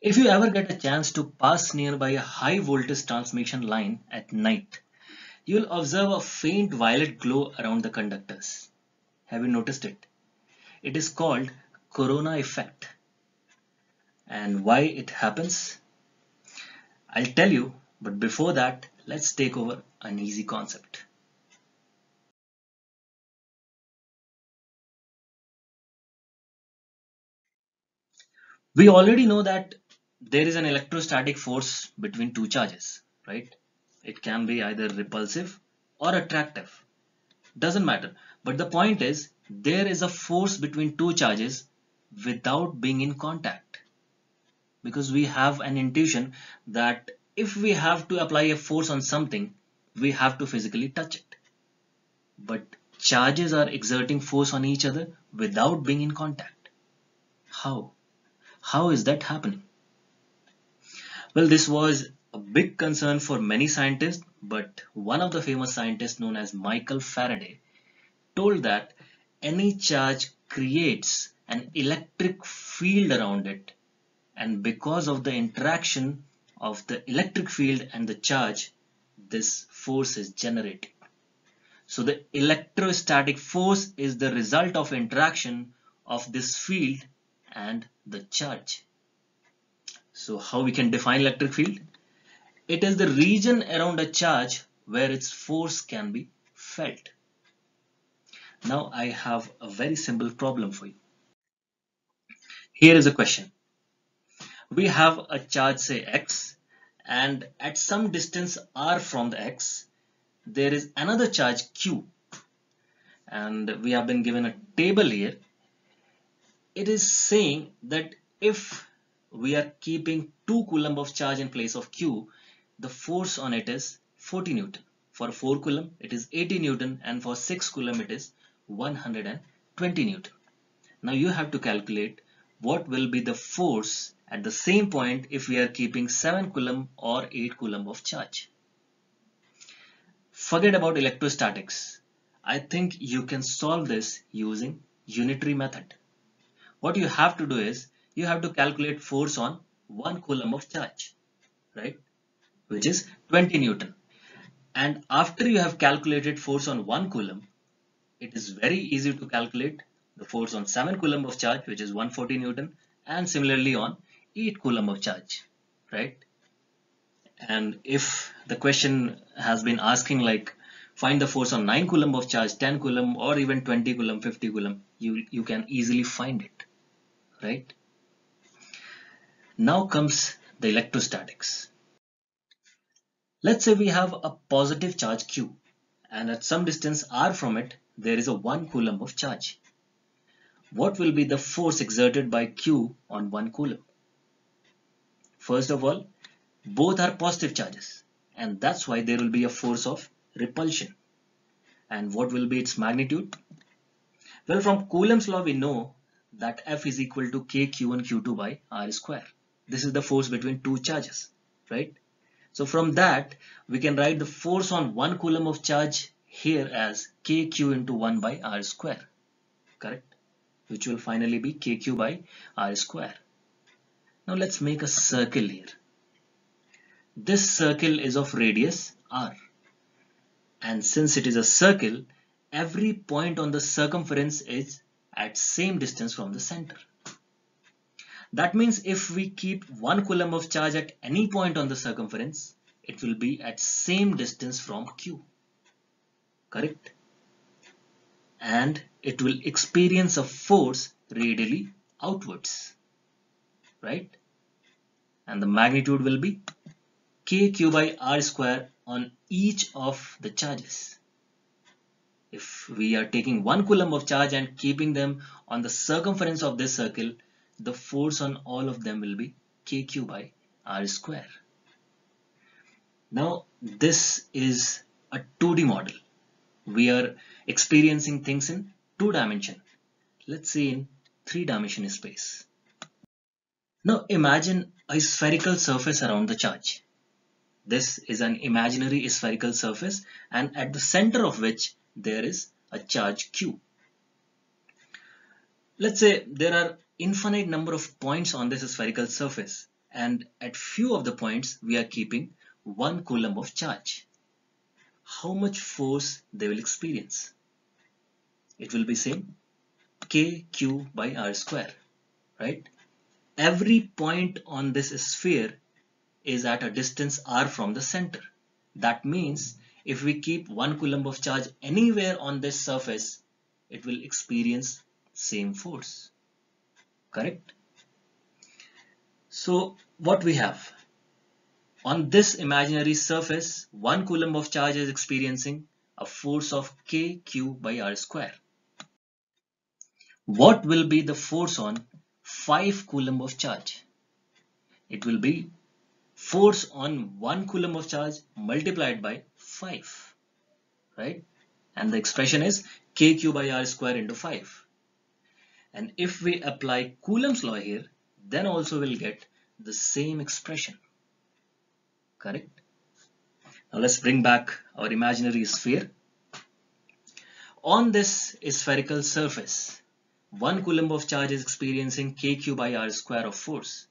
If you ever get a chance to pass nearby a high voltage transmission line at night, you'll observe a faint violet glow around the conductors. Have you noticed it? It is called corona effect. And why it happens? I'll tell you, but before that, let's take over an easy concept. We already know that there is an electrostatic force between two charges, right? It can be either repulsive or attractive. Doesn't matter. But the point is, there is a force between two charges without being in contact. Because we have an intuition that if we have to apply a force on something, we have to physically touch it. But charges are exerting force on each other without being in contact. How? How is that happening? Well, this was a big concern for many scientists, but one of the famous scientists known as Michael Faraday told that any charge creates an electric field around it and because of the interaction of the electric field and the charge, this force is generated. So the electrostatic force is the result of interaction of this field and the charge. So how we can define electric field? It is the region around a charge where its force can be felt. Now I have a very simple problem for you. Here is a question. We have a charge say x and at some distance r from the x there is another charge q and we have been given a table here it is saying that if we are keeping 2 coulomb of charge in place of q the force on it is 40 newton for 4 coulomb it is 80 newton and for 6 coulomb it is 120 newton now you have to calculate what will be the force at the same point if we are keeping 7 coulomb or 8 coulomb of charge. Forget about electrostatics. I think you can solve this using unitary method. What you have to do is you have to calculate force on 1 coulomb of charge, right? Which is 20 Newton. And after you have calculated force on 1 coulomb, it is very easy to calculate the force on 7 coulomb of charge which is 140 Newton and similarly on 8 coulomb of charge, right? And if the question has been asking like find the force on 9 coulomb of charge, 10 coulomb or even 20 coulomb, 50 coulomb, you, you can easily find it, right? Now comes the electrostatics. Let's say we have a positive charge Q and at some distance r from it there is a 1 coulomb of charge. What will be the force exerted by Q on 1 coulomb? First of all, both are positive charges and that's why there will be a force of repulsion. And what will be its magnitude? Well, from Coulomb's law, we know that F is equal to KQ1 Q2 by R square. This is the force between two charges, right? So from that, we can write the force on 1 coulomb of charge here as KQ into 1 by R square, correct? Which will finally be KQ by R square. Now let's make a circle here. This circle is of radius r. And since it is a circle, every point on the circumference is at same distance from the center. That means if we keep 1 coulomb of charge at any point on the circumference, it will be at same distance from Q. Correct? And it will experience a force radially outwards right? And the magnitude will be kq by r square on each of the charges. If we are taking 1 coulomb of charge and keeping them on the circumference of this circle, the force on all of them will be kq by r square. Now this is a 2D model. We are experiencing things in two dimension. Let's see in three dimension space. Now imagine a spherical surface around the charge. This is an imaginary spherical surface and at the center of which there is a charge q. Let's say there are infinite number of points on this spherical surface and at few of the points we are keeping 1 coulomb of charge. How much force they will experience? It will be same kq by r square, right? Every point on this sphere is at a distance r from the center. That means if we keep 1 coulomb of charge anywhere on this surface, it will experience same force. Correct? So what we have? On this imaginary surface, 1 coulomb of charge is experiencing a force of kq by r square. What will be the force on 5 coulomb of charge? It will be force on 1 coulomb of charge multiplied by 5, right? And the expression is kq by r square into 5. And if we apply Coulomb's law here, then also we'll get the same expression correct? Now let's bring back our imaginary sphere. On this spherical surface, 1 coulomb of charge is experiencing kq by r square of force.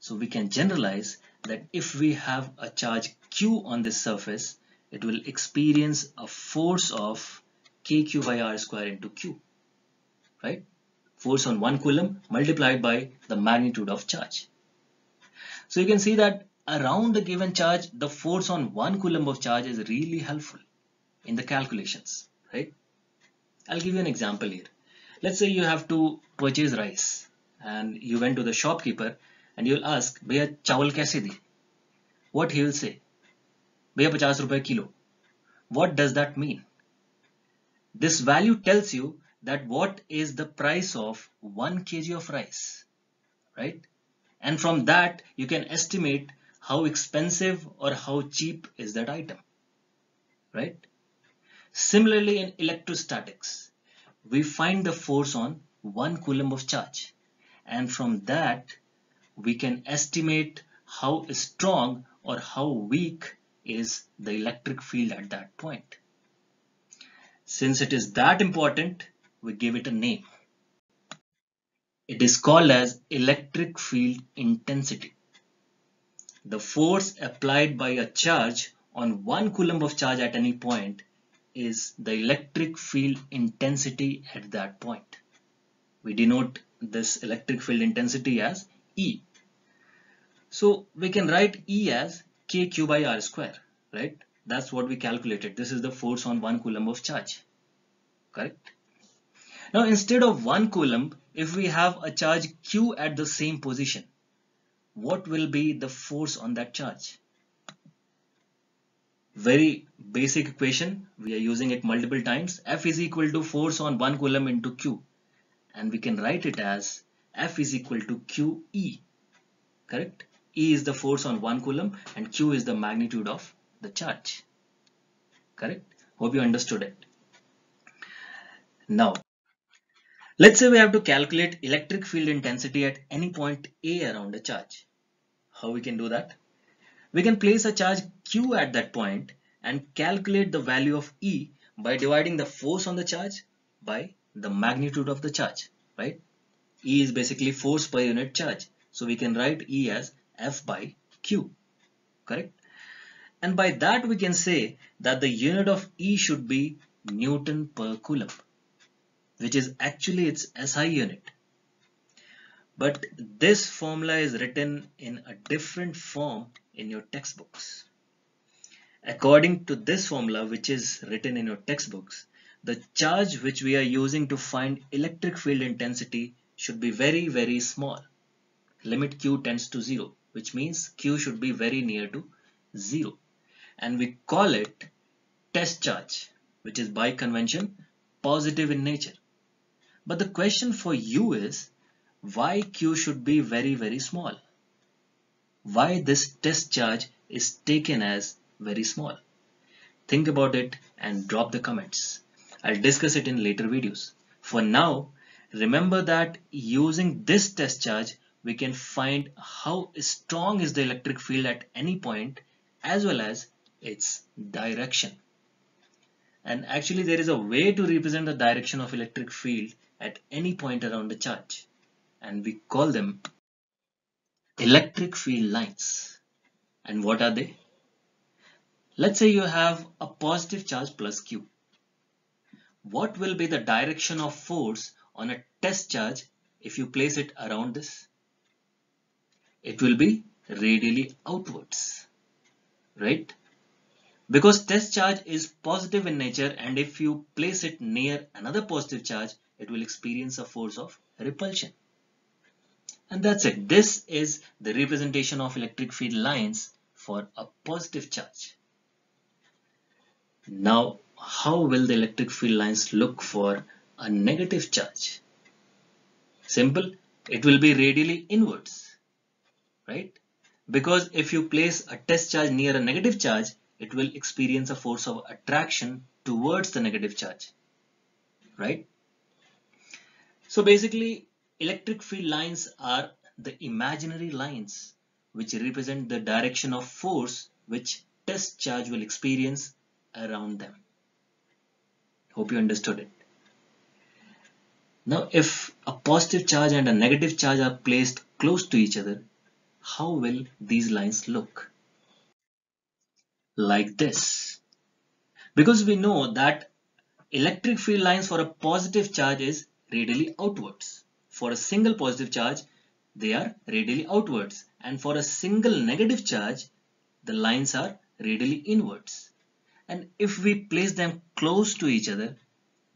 So we can generalize that if we have a charge q on this surface, it will experience a force of kq by r square into q, right? Force on 1 coulomb multiplied by the magnitude of charge. So you can see that around a given charge, the force on one coulomb of charge is really helpful in the calculations, right? I'll give you an example here. Let's say you have to purchase rice and you went to the shopkeeper and you'll ask, Bhaiya chawal kaise di? What he will say? Bhaiya 50 rupees kilo. What does that mean? This value tells you that what is the price of 1 kg of rice, right? And from that, you can estimate how expensive or how cheap is that item, right? Similarly, in electrostatics, we find the force on one coulomb of charge. And from that, we can estimate how strong or how weak is the electric field at that point. Since it is that important, we give it a name. It is called as electric field intensity. The force applied by a charge on one coulomb of charge at any point is the electric field intensity at that point. We denote this electric field intensity as E. So we can write E as kq by r square, right? That's what we calculated. This is the force on one coulomb of charge, correct? Now instead of one coulomb, if we have a charge q at the same position, what will be the force on that charge? Very basic equation. We are using it multiple times. F is equal to force on 1 coulomb into Q. And we can write it as F is equal to QE. Correct? E is the force on 1 coulomb and Q is the magnitude of the charge. Correct? Hope you understood it. Now, Let's say we have to calculate electric field intensity at any point A around a charge. How we can do that? We can place a charge Q at that point and calculate the value of E by dividing the force on the charge by the magnitude of the charge, right? E is basically force per unit charge. So we can write E as F by Q, correct? And by that we can say that the unit of E should be Newton per Coulomb which is actually its SI unit. But this formula is written in a different form in your textbooks. According to this formula, which is written in your textbooks, the charge which we are using to find electric field intensity should be very, very small. Limit Q tends to 0, which means Q should be very near to 0. And we call it test charge, which is by convention positive in nature. But the question for you is why Q should be very, very small? Why this test charge is taken as very small? Think about it and drop the comments. I'll discuss it in later videos. For now, remember that using this test charge, we can find how strong is the electric field at any point as well as its direction. And actually there is a way to represent the direction of electric field at any point around the charge and we call them electric field lines. And what are they? Let's say you have a positive charge plus Q. What will be the direction of force on a test charge if you place it around this? It will be radially outwards, right? Because test charge is positive in nature and if you place it near another positive charge, it will experience a force of repulsion. And that's it. This is the representation of electric field lines for a positive charge. Now, how will the electric field lines look for a negative charge? Simple, it will be radially inwards, right? Because if you place a test charge near a negative charge, it will experience a force of attraction towards the negative charge, right? So basically, electric field lines are the imaginary lines which represent the direction of force which test charge will experience around them. Hope you understood it. Now if a positive charge and a negative charge are placed close to each other, how will these lines look? Like this. Because we know that electric field lines for a positive charge is radially outwards. For a single positive charge, they are radially outwards. And for a single negative charge, the lines are radially inwards. And if we place them close to each other,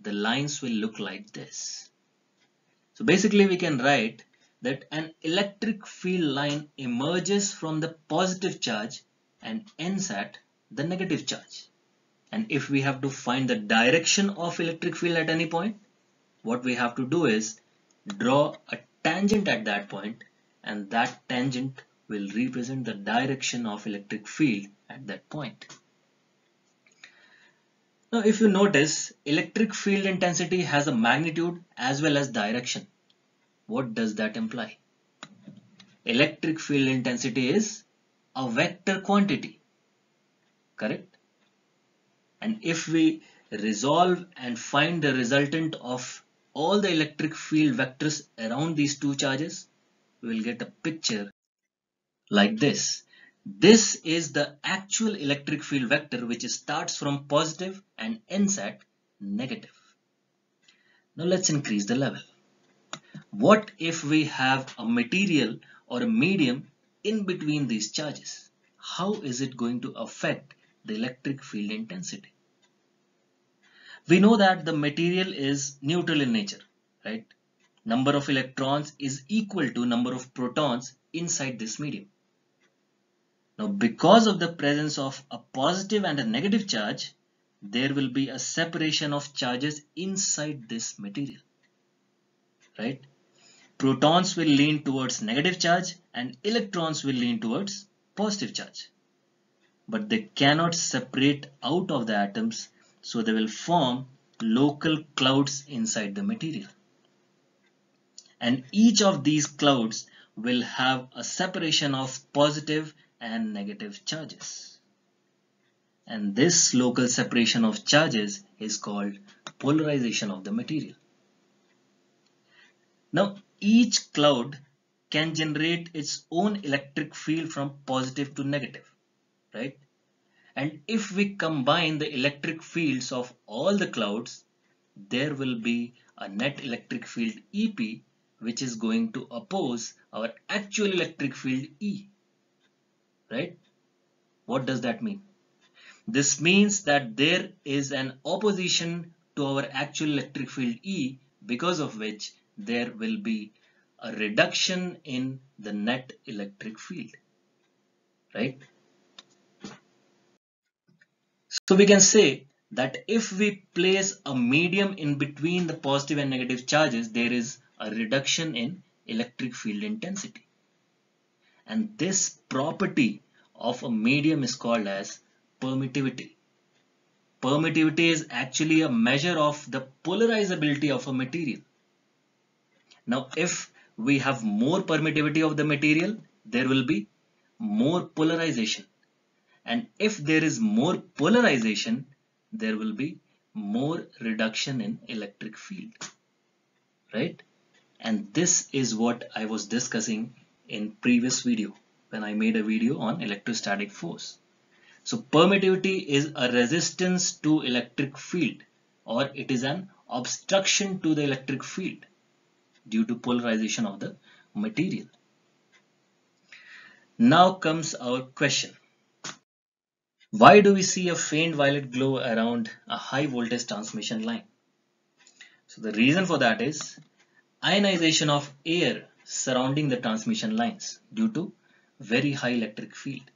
the lines will look like this. So basically we can write that an electric field line emerges from the positive charge and ends at the negative charge. And if we have to find the direction of electric field at any point, what we have to do is draw a tangent at that point and that tangent will represent the direction of electric field at that point. Now if you notice, electric field intensity has a magnitude as well as direction. What does that imply? Electric field intensity is a vector quantity, correct? And if we resolve and find the resultant of all the electric field vectors around these two charges, we will get a picture like this. This is the actual electric field vector which starts from positive and ends at negative. Now let's increase the level. What if we have a material or a medium in between these charges? How is it going to affect the electric field intensity? We know that the material is neutral in nature, right? Number of electrons is equal to number of protons inside this medium. Now because of the presence of a positive and a negative charge, there will be a separation of charges inside this material. Right? Protons will lean towards negative charge and electrons will lean towards positive charge. But they cannot separate out of the atoms so they will form local clouds inside the material. And each of these clouds will have a separation of positive and negative charges. And this local separation of charges is called polarization of the material. Now each cloud can generate its own electric field from positive to negative, right? And if we combine the electric fields of all the clouds, there will be a net electric field EP which is going to oppose our actual electric field E right? What does that mean? This means that there is an opposition to our actual electric field E because of which there will be a reduction in the net electric field, right? So we can say that if we place a medium in between the positive and negative charges, there is a reduction in electric field intensity. And this property of a medium is called as permittivity. Permittivity is actually a measure of the polarizability of a material. Now if we have more permittivity of the material, there will be more polarization. And if there is more polarization, there will be more reduction in electric field. Right? And this is what I was discussing in previous video when I made a video on electrostatic force. So permittivity is a resistance to electric field or it is an obstruction to the electric field due to polarization of the material. Now comes our question. Why do we see a faint violet glow around a high voltage transmission line? So the reason for that is ionization of air surrounding the transmission lines due to very high electric field.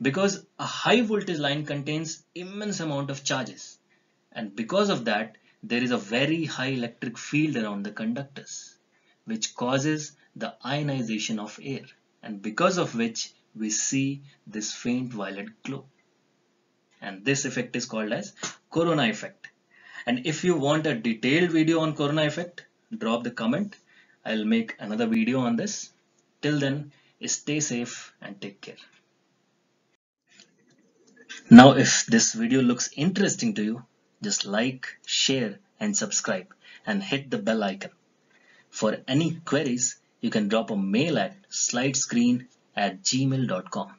Because a high voltage line contains immense amount of charges and because of that there is a very high electric field around the conductors which causes the ionization of air and because of which we see this faint violet glow and this effect is called as corona effect. And if you want a detailed video on corona effect drop the comment. I'll make another video on this. Till then stay safe and take care. Now if this video looks interesting to you just like share and subscribe and hit the bell icon. For any queries you can drop a mail at slidescreen at gmail.com